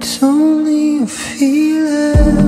It's only a feeling.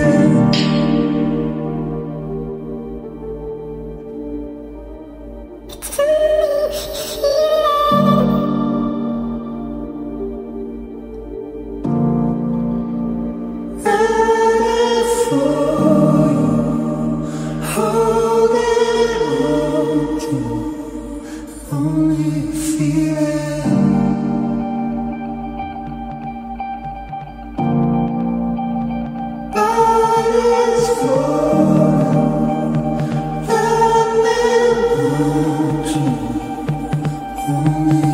Body's full, let me hold you, only